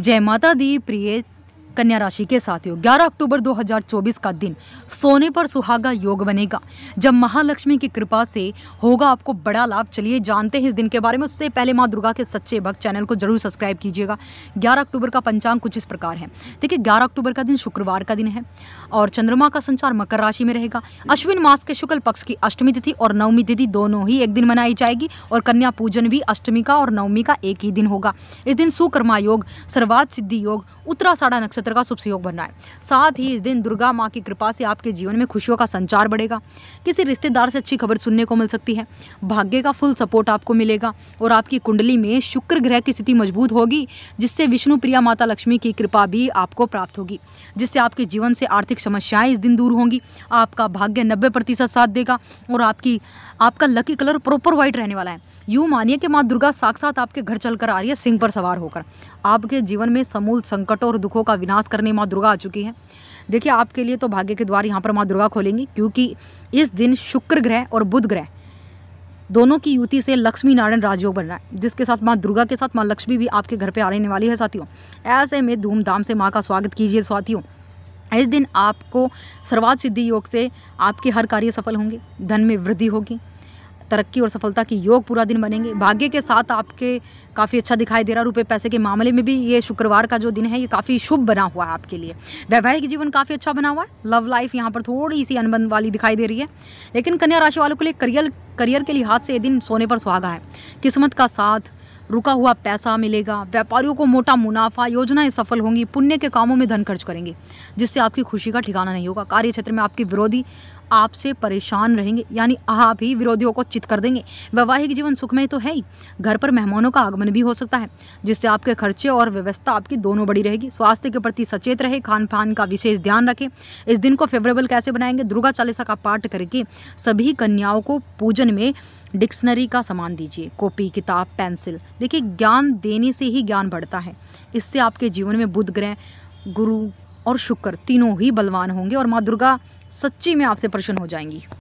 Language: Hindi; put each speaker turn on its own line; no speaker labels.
जय माता दी प्रिय कन्या राशि के साथियों 11 अक्टूबर 2024 का दिन सोने पर सुहागा योग बनेगा। जब महालक्ष्मी की कृपा से होगा आपको बड़ा लाभ। चलिए जानते हैं इस दिन के बारे में। उससे पहले माँ दुर्गा के सच्चे भक्त चैनल को ज़रूर सब्सक्राइब कीजिएगा। 11 अक्टूबर का पंचांग कुछ इस प्रकार है। देखिए 11 अक्टूबर का दिन शुक्रवार का दिन है और चंद्रमा का संचार मकर राशि में रहेगा। अश्विन मास के शुक्ल पक्ष की अष्टमी तिथि और नवमी तिथि दोनों ही एक दिन मनाई जाएगी और कन्या पूजन भी अष्टमी का और नवमी का एक ही दिन होगा। इस दिन सुकर्मा योग सर्वात सिद्धि योग, उत्तराषाढ़ा नक्षत्र का शुभ योग बनना है। साथ ही इस दिन दुर्गा माँ की कृपा से आपके जीवन में खुशियों का संचार बढ़ेगा। किसी रिश्तेदार से अच्छी खबर सुनने को मिल सकती है। भाग्य का फुल सपोर्ट आपको मिलेगा और आपकी कुंडली में शुक्र ग्रह की स्थिति मज़बूत होगी, जिससे विष्णु प्रिया माता लक्ष्मी की कृपा भी आपको प्राप्त होगी, जिससे आपके जीवन से आर्थिक समस्याएँ इस दिन दूर होंगी। आपका भाग्य नब्बे प्रतिशत साथ देगा और आपकी, आपका लकी कलर प्रॉपर व्हाइट रहने वाला है। यूँ मानिए कि माँ दुर्गा साक्षात आपके घर चलकर आ रही है, सिंह पर सवार होकर। आपके जीवन में समूल संकटों और दुखों का विनाश करने माँ दुर्गा आ चुकी है। देखिए, आपके लिए तो भाग्य के द्वार यहाँ पर माँ दुर्गा खोलेंगी, क्योंकि इस दिन शुक्र ग्रह और बुध ग्रह दोनों की युति से लक्ष्मी नारायण राजयोग बन रहा है, जिसके साथ माँ दुर्गा के साथ, माँ लक्ष्मी भी आपके घर पे रहने वाली है साथियों। ऐसे में धूमधाम से माँ का स्वागत कीजिए साथियों। इस दिन आपको सर्वात सिद्धि योग से आपके हर कार्य सफल होंगे, धन में वृद्धि होगी तरक्की और सफलता की योग पूरा दिन बनेंगे। भाग्य के साथ आपके काफ़ी अच्छा दिखाई दे रहा है। रुपये पैसे के मामले में भी ये शुक्रवार का जो दिन है, ये काफ़ी शुभ बना हुआ है आपके लिए। वैवाहिक जीवन काफ़ी अच्छा बना हुआ है। लव लाइफ यहाँ पर थोड़ी सी अनबन वाली दिखाई दे रही है। लेकिन कन्या राशि वालों के लिए करियर करियर के लिहाज से ये दिन सोने पर सुहागा है। किस्मत का साथ, रुका हुआ पैसा मिलेगा, व्यापारियों को मोटा मुनाफा, योजनाएँ सफल होंगी, पुण्य के कामों में धन खर्च करेंगे, जिससे आपकी खुशी का ठिकाना नहीं होगा। कार्य क्षेत्र में आपके विरोधी आपसे परेशान रहेंगे, यानी आप ही विरोधियों को चित कर देंगे। वैवाहिक जीवन सुखमय तो है ही। घर पर मेहमानों का आगमन भी हो सकता है, जिससे आपके खर्चे और व्यवस्था आपकी दोनों बड़ी रहेगी। स्वास्थ्य के प्रति सचेत रहे खान पान का विशेष ध्यान रखें। इस दिन को फेवरेबल कैसे बनाएँगे? दुर्गा चालीसा का पाठ करके सभी कन्याओं को पूजन में डिक्शनरी का सामान दीजिए। कॉपी, किताब, पेंसिल। देखिए, ज्ञान देने से ही ज्ञान बढ़ता है। इससे आपके जीवन में बुध ग्रह, गुरु और शुक्र, तीनों ही बलवान होंगे और माँ दुर्गा सच्ची में आपसे प्रसन्न हो जाएँगी।